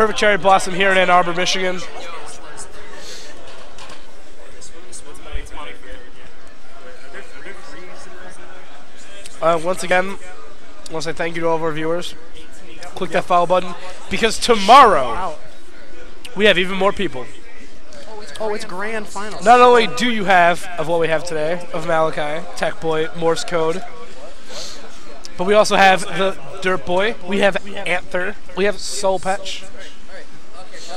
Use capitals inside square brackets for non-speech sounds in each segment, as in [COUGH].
Perfect Cherry Blossom here in Ann Arbor, Michigan. Uh, once again, I want to say thank you to all of our viewers. Click that follow button because tomorrow we have even more people. Oh, it's grand final. Not only do you have of what we have today of Malachi, Techboi, Morse Code, but we also have the Dirt Boy. We have Anther. We have Soul Patch.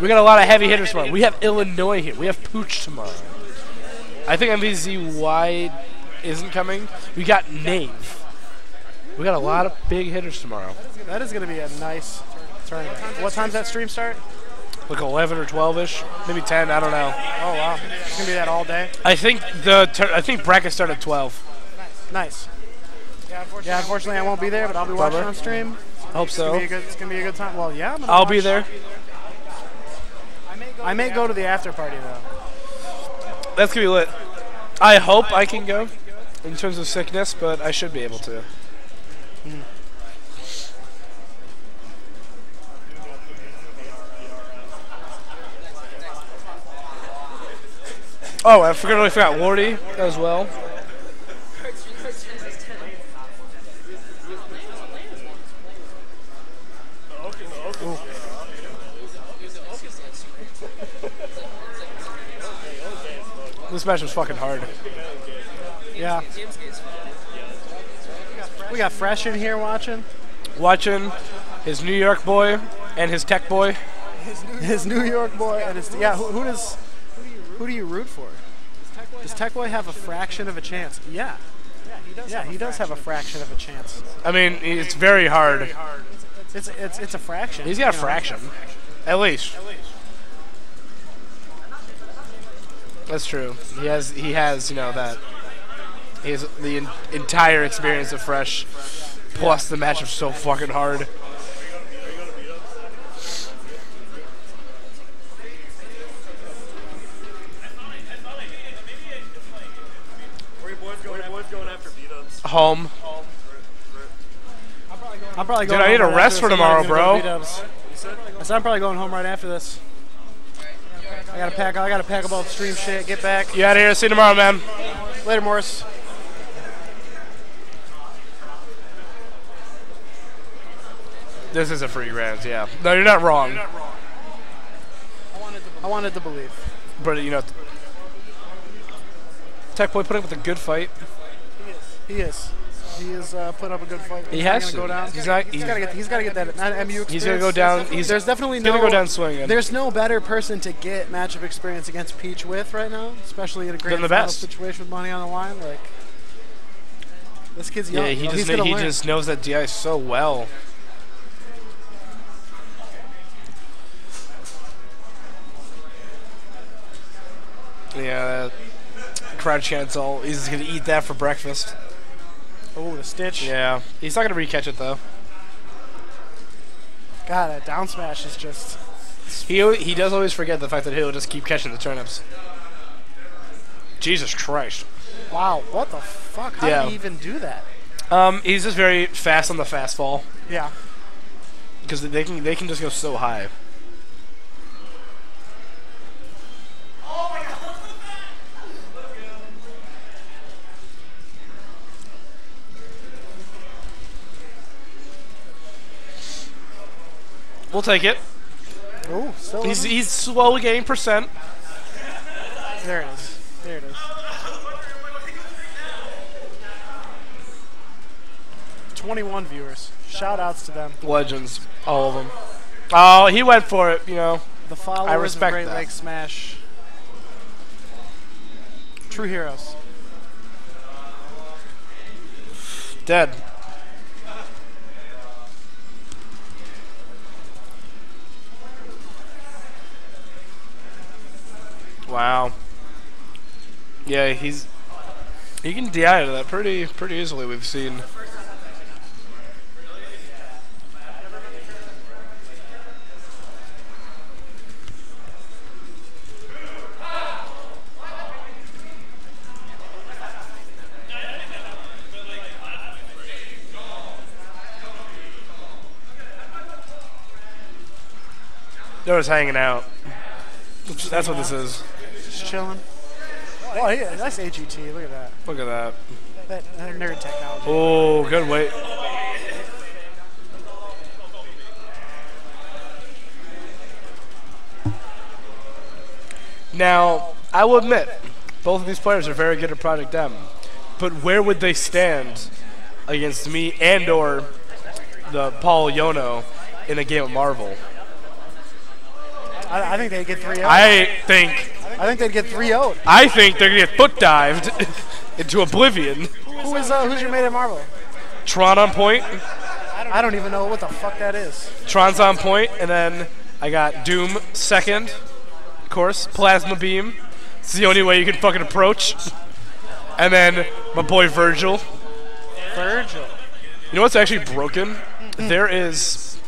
We got a lot of heavy hitters tomorrow. We have Illinois here. We have Pooch tomorrow. I think MVZY isn't coming. We got Nave. We got a lot of big hitters tomorrow. That is going to be a nice tournament. What time's that stream start? Like 11 or 12 ish, maybe 10. I don't know. Oh wow, it's going to be that all day. I think the tur- I think bracket start at 12. Nice. Yeah, unfortunately I won't be there, but I'll be watching on stream. Hope It's gonna so. be a good. Gonna be a good time. Well, yeah, I'm gonna I'll be there. I may go to the after party though. That's gonna be lit. I hope I can go in terms of sickness, but I should be able to. Hmm. Oh, I forgot. I forgot Wardy as well. This match was fucking hard. Yeah. We got fresh in here watching. Watching his New York boy and his Techboi. His New York boy and his yeah. Who, who does who do you root for? Does Techboi have a fraction of a chance? Yeah. Yeah, he does have a fraction of a chance. I mean, it's very hard. It's it's it's a fraction. He's got a fraction, at least. That's true. He has he has you know that. He has the en- entire experience of fresh, plus the match was so fucking hard. Where you boys going, boys going after beat-ups? Home. I'm probably Dude. I need a rest for this. I'm not tomorrow, bro. I said I'm probably going home right after this. I gotta pack. I gotta pack up all the stream shit. Get back. You out of here? See you tomorrow, man. Later, Morris. This is a free grand, yeah. No, you're not wrong. I wanted to believe. But you know, Techboi put up with a good fight. He is. He has uh, put up a good fight. He He's has to. go down. He's not- He's he's- gotta get. He's gotta get that not MU experience. He's gonna go down. He's there's definitely gonna no go down swinging. There's no better person to get matchup experience against Peach with right now, especially in a grand the final situation with money on the line. Like this kid's young. Yeah, you he know, just he's gonna he learn. just knows that DI so well. Yeah, crowd chants all. He's gonna eat that for breakfast. Oh, the stitch. Yeah, he's not gonna re-catch it though. God, that down smash is just. He he does always forget the fact that he'll just keep catching the turnips. Jesus Christ. Wow, what the fuck? How Yeah. did he even do that? Um, he's just very fast on the fastball Yeah. because they can they can just go so high. We'll take it. Oh, still. He's he's slowly gaining percent. there it is. There it is. Twenty-one viewers. Shout outs to them. Legends, all of them. Oh, he went for it. You know, The followers respect of Great that. Lake Smash. True heroes. dead. Wow. Yeah, he's he can DI to that pretty pretty easily. We've seen. They're just hanging out. That's what this is. Just chilling. Oh, yeah, that's AGT. Look at that. Look at that. That, that nerd technology. Oh, good weight. Now, I will admit, both of these players are very good at Project M, but where would they stand against me and or the Paul Yono in a game of Marvel? I, I think they'd get 3 0. I think I think they'd get 3 0. I think they're gonna get foot dived [LAUGHS] into oblivion. Who is, uh, who's your mate at Marvel? Tron on point, I don't even know what the fuck that is. Tron's on point, and then I got Doom second, of course, Plasma Beam. It's the only way you can fucking approach. And then my boy Vergil. Vergil. You know what's actually broken? There is.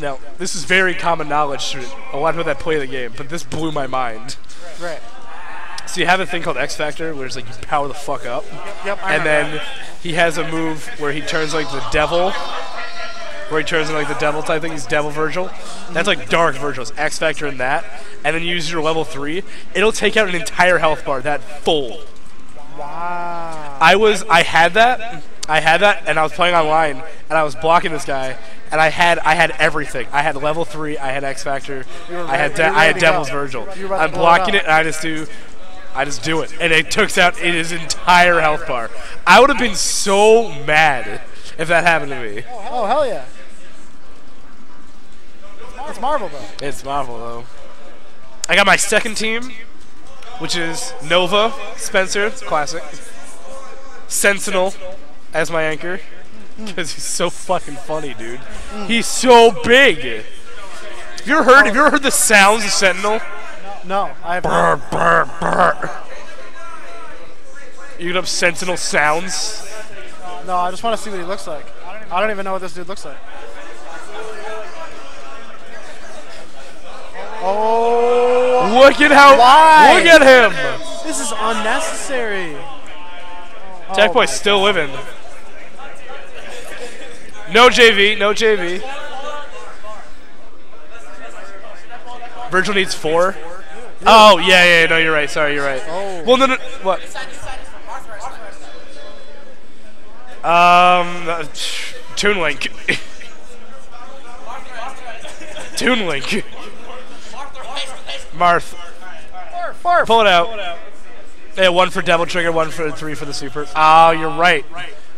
Now, this is very common knowledge to a lot of people that play the game, but this blew my mind. Right. So you have a thing called X Factor, where it's like you power the fuck up, Yep. I and then he has a move where he turns like the devil, where he turns into like the devil type thing. He's Devil Vergil. That's like Dark Vergil. It's X Factor in that, and then you use your level three. It'll take out an entire health bar that full. Wow. I was I had that. I had that and I was playing online and I was blocking this guy and I had I had everything. I had level 3, I had X Factor, I had de- I had Devil's go. Vergil. You were about to I'm it blocking it and I just do I just do it and it took out his entire health bar. I would have been so mad if that happened to me. Oh, hell oh, yeah. It's Marvel, though. It's Marvel though. I got my second team, which is Nova, Spencer, classic. Sentinel as my anchor. Mm. Because he's so fucking funny, dude. He's so big. Have you ever heard have you ever heard the sounds of Sentinel? No, I have Brr, brr, brr. You look up Sentinel sounds. No, I just want to see what he looks like. I don't even know what this dude looks like. Oh, Look at how Why? look at him. this is unnecessary. Tech Oh Boy's still living. No JV, no JV. Vergil needs four. Oh yeah, yeah, no, you're right. Sorry, you're right. Oh. Well, no, no, what? Um, uh, Toon Link. [LAUGHS] Toon Link. Marth, pull it out. Yeah, one for Devil Trigger, one for three for the Super. Oh, you're right.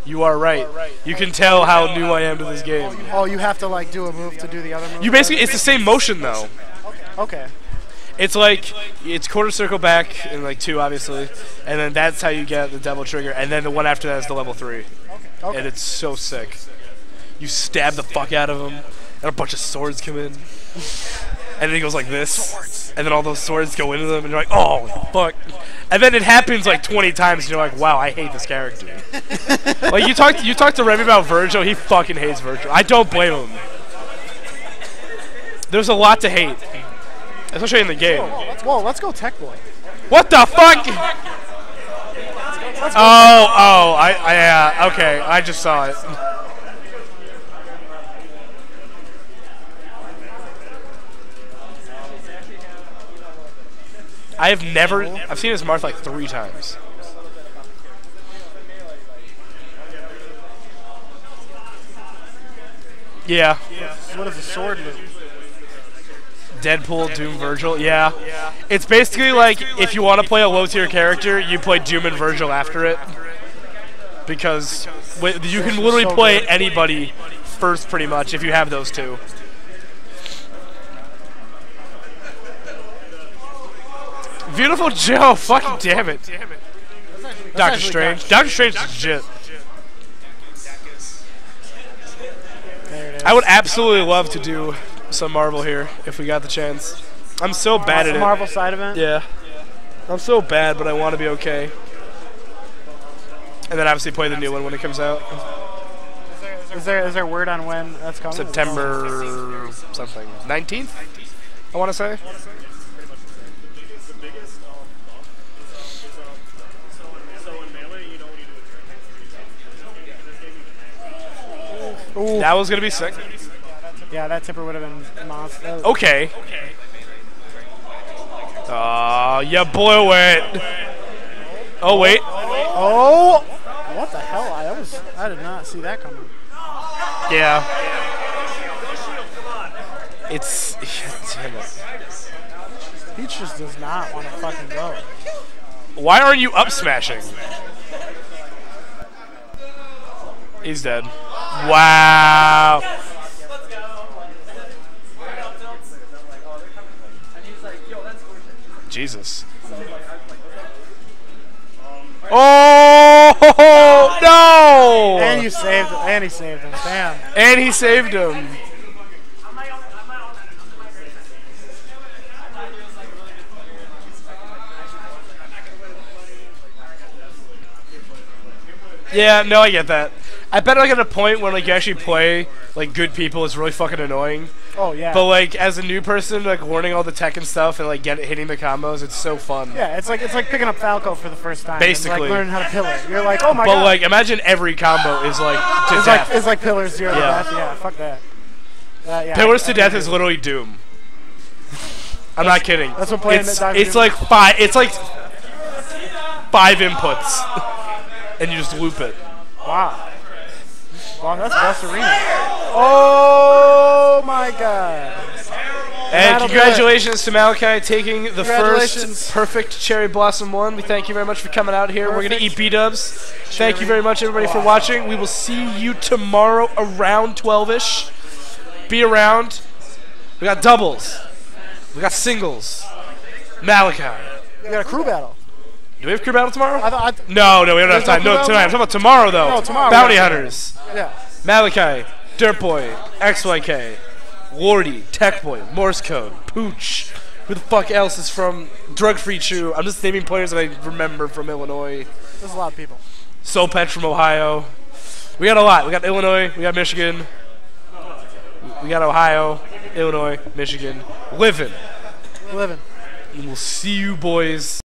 You are right. You can tell how new I am to this game. Oh, you have to like do a move to do the other move. You basically, it's the same motion though. okay. It's like it's quarter circle back in like two, obviously, and then that's how you get the double Trigger, and then the one after that is the level three, Okay. and it's so sick. You stab the fuck out of him, and a bunch of swords come in, and then he goes like this, and then all those swords go into them, and you're like, oh fuck, and then it happens like 20 times, and you're like, wow, I hate this character. [LAUGHS] like you talked, you talked to Remy about Vergil, he fucking hates Vergil. I don't blame him. There's a lot to hate, especially in the game. Whoa, let's go Techboi. What the fuck? Oh, oh, I, I, yeah, okay, I just saw it. I have never, I've seen his Marth like three times. Yeah, What is a sword move? Deadpool, Doom, Vergil. Yeah. It's basically like if you want to play a low tier character, you play Doom and Vergil after it. Because you can literally play anybody first, pretty much, if you have those two. Viewtiful Joe, oh, fucking damn it. Damn it. Doctor actually Strange. Doctor Strange is legit. There it is. I would absolutely love to do some Marvel here if we got the chance. I'm so bad at it. Marvel side event. Yeah. I'm so bad, but I want to be okay. And then obviously play the new one when it comes out. Is there is there word on when that's coming? September something. 19th? I want to say. Ooh. That was going to be sick. Yeah, that tipper would have been monster. Okay. Ah, oh, you blew it. Oh wait. Oh! What the hell? I was I did not see that coming. Yeah. It's damn it. Peach just does not want to fucking go. Why aren't you up smashing? He's dead. Wow. Jesus. Oh no! And you saved it. And he saved him. Damn. And he saved him. Yeah, no, I get that. I bet like at a point when like you actually play like good people, it's really fucking annoying. Oh yeah. But like as a new person, like learning all the tech and stuff and like get hitting the combos, it's so fun. yeah, it's like it's like picking up Falco for the first time. Basically. and, like learning how to pillar. You're like, oh my But god. But like imagine every combo is like to it's death. like it's like pillars zero to Yeah. death. Yeah, fuck that. Uh, yeah, Pillars I- to I death agree. is literally doom. I'm not kidding. that's what playing it's, it's Doom- like five. It's like five inputs, [LAUGHS] and you just loop it. Wow. Wow, that's boss arena. Oh my god. And That'll congratulations to Malachi taking the first perfect Cherry Blossom one. We thank you very much for coming out here. We're gonna eat B Dubs. Thank you very much, everybody, for watching. We will see you tomorrow around 12ish. Be around. We got doubles. We got singles. Malachi. We got a crew battle. Do we have crew battle tomorrow? I. I No, no, we don't have There's no time. No, tonight. I'm talking about tomorrow, though. No, tomorrow. Bounty Hunters. yeah. Malachi, Dirt Boy, XYK, Wardy, Techboi, Morse Code, Pooch. Who the fuck else is from Drug Free Chew? I'm just naming players that I remember from Illinois. There's a lot of people. Sopet from Ohio. We got a lot. We got Illinois. We got Michigan. We got Ohio, Illinois, Michigan. Living. Living. And we'll see you boys.